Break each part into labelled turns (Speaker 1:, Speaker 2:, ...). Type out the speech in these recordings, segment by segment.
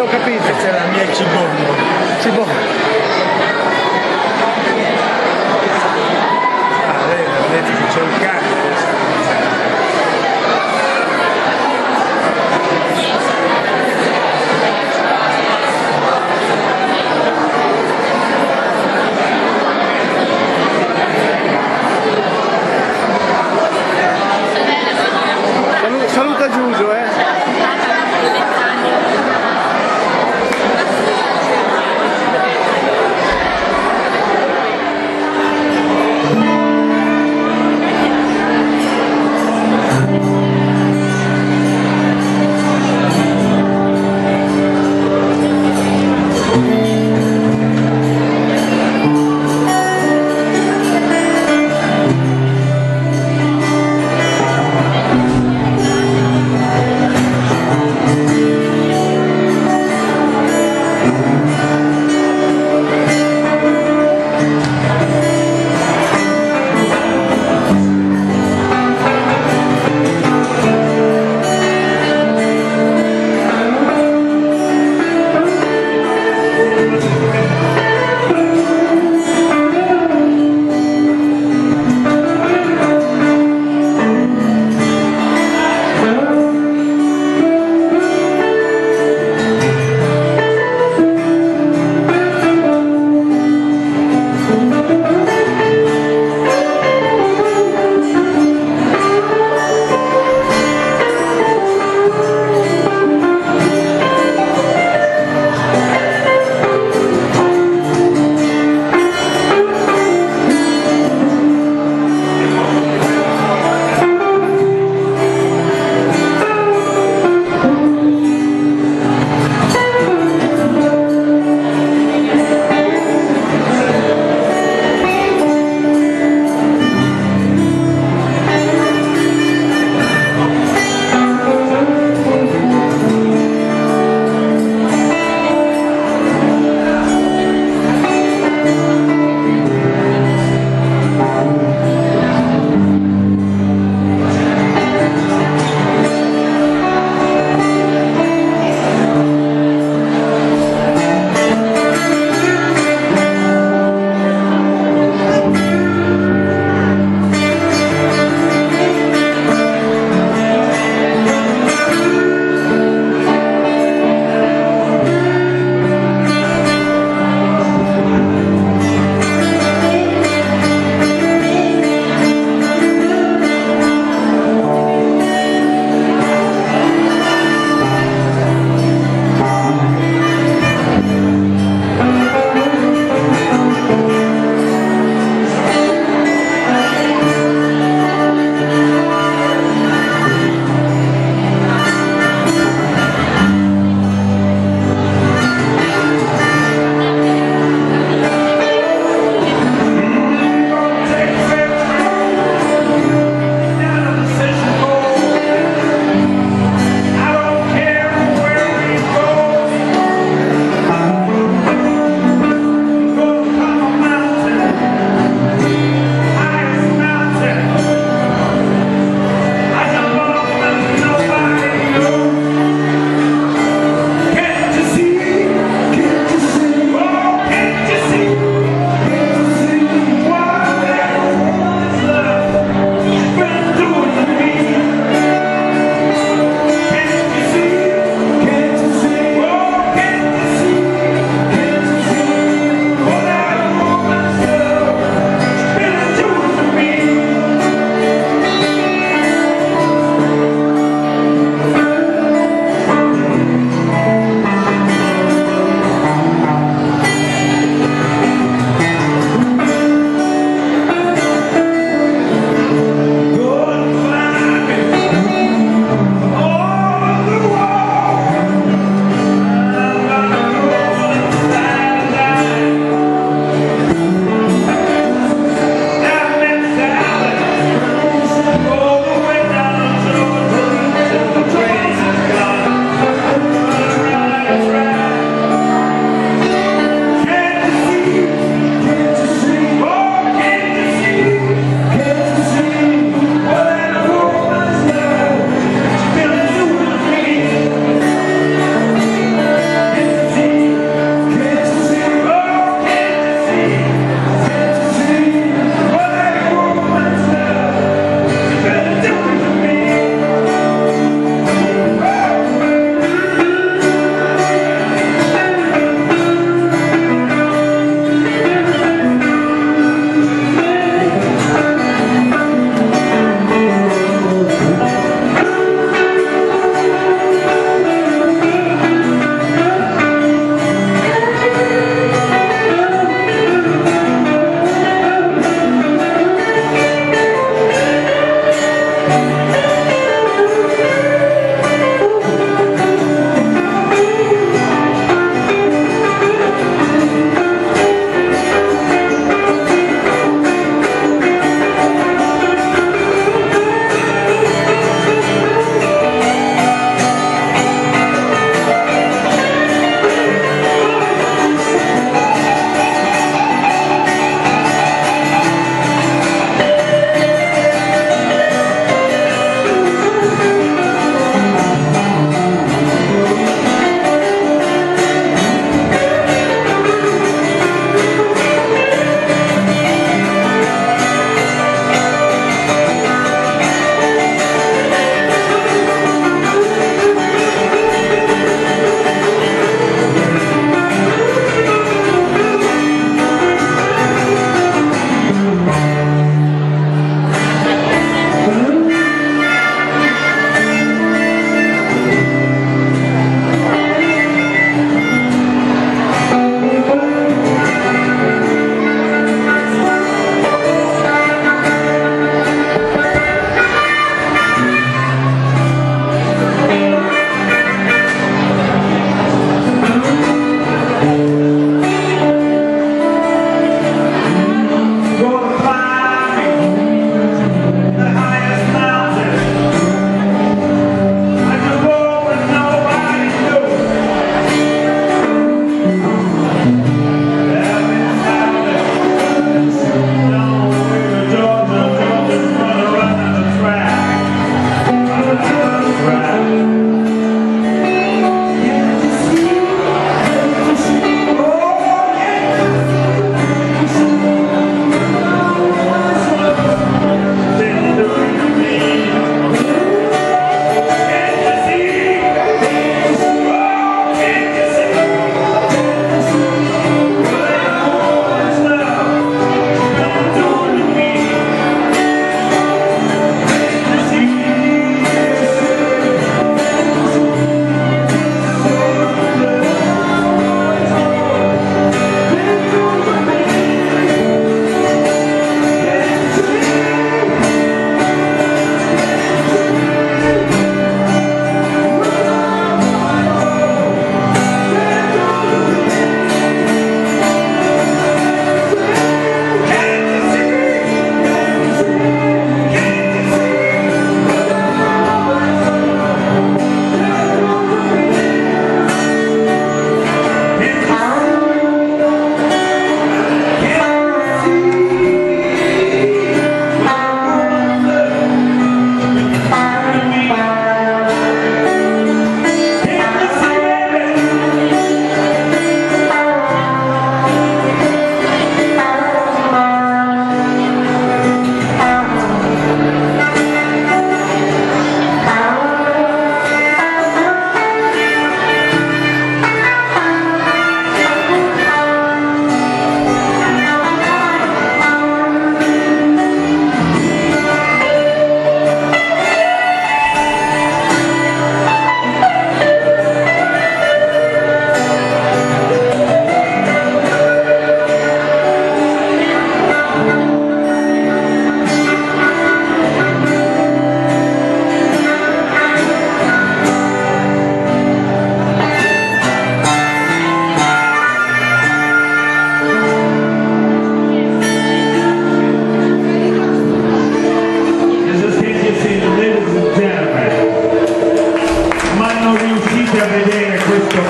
Speaker 1: L'avevo capito.
Speaker 2: Questa è la mia cibongo.
Speaker 1: Cibo.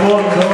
Speaker 1: Come on, come on.